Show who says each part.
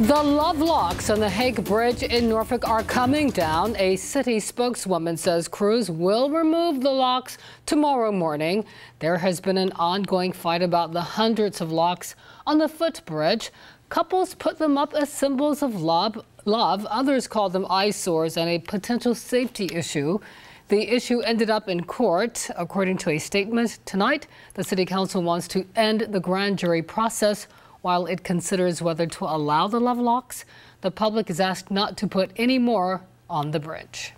Speaker 1: The love locks on the Hague Bridge in Norfolk are coming down. A city spokeswoman says crews will remove the locks tomorrow morning. There has been an ongoing fight about the hundreds of locks on the footbridge. Couples put them up as symbols of love. love. Others call them eyesores and a potential safety issue. The issue ended up in court. According to a statement tonight, the city council wants to end the grand jury process while it considers whether to allow the love locks, the public is asked not to put any more on the bridge.